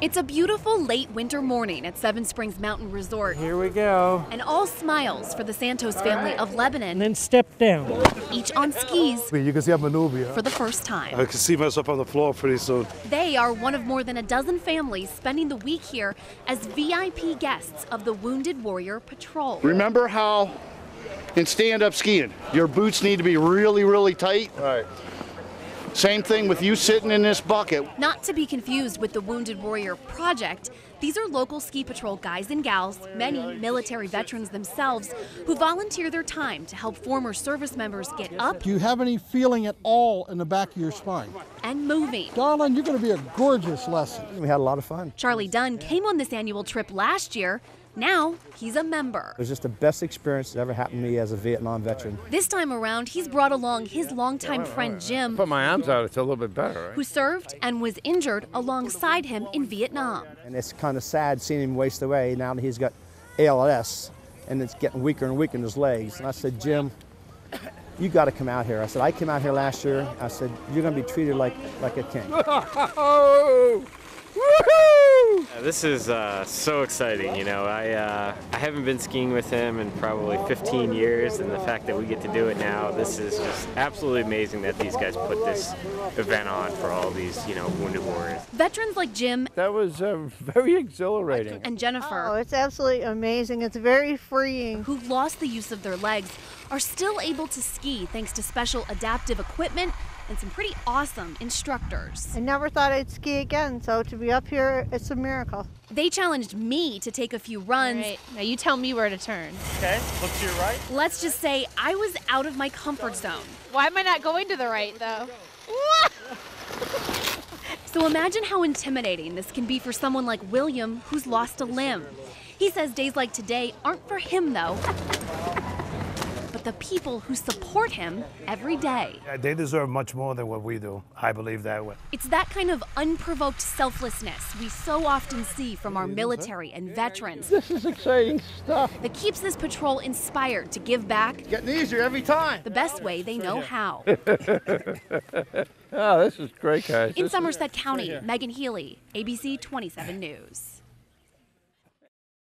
It's a beautiful late winter morning at Seven Springs Mountain Resort, Here we go. and all smiles for the Santos family of And Lebanon, then step down. each on skis You can see I'm maneuvering. for the first time. I can see myself on the floor pretty soon. They are one of more than a dozen families spending the week here as VIP guests of the Wounded Warrior Patrol. Remember how in stand up skiing, your boots need to be really, really tight? Right. Same thing with you sitting in this bucket. Not to be confused with the Wounded Warrior Project, these are local ski patrol guys and gals, many military veterans themselves, who volunteer their time to help former service members get up Do you have any feeling at all in the back of your spine? and moving. Darling, you're going to be a gorgeous lesson. We had a lot of fun. Charlie Dunn came on this annual trip last year. Now he's a member. It was just the best experience that ever happened to me as a Vietnam veteran. This time around, he's brought along his longtime friend Jim, Put my arms out, it's a little bit better, right? who served and was injured alongside him in Vietnam. And it's kind of sad seeing him waste away now that he's got ALS and it's getting weaker and weaker in his legs. And I said, Jim, you got to come out here. I said, I came out here last year. I said, you're going to be treated like, like a king. Woohoo! This is uh, so exciting. You know, I uh, I haven't been skiing with him in probably 15 years, and the fact that we get to do it now, this is just absolutely amazing that these guys put this event on for all these you know wounded warriors. Veterans like Jim That was uh, very exhilarating. and Jennifer. Oh, it's absolutely amazing. It's very freeing. who lost the use of their legs are still able to ski thanks to special adaptive equipment and some pretty awesome instructors. I never thought I'd ski again, so to be up here, it's a miracle. They challenged me to take a few runs. Right. Now you tell me where to turn. Okay, look to your right. Let's just say I was out of my comfort zone. Why am I not going to the right though? So imagine how intimidating this can be for someone like William who's lost a limb. He says days like today aren't for him though, but the people who support him every day. They deserve much more than what we do. I believe that way. It's that kind of unprovoked selflessness we so often see from our military and veterans This is exciting stuff. that keeps this patrol inspired to give back Getting easier every time. the best way they know how. Oh, this is great, guys. In This Somerset County, Megan Healey, ABC 27 News.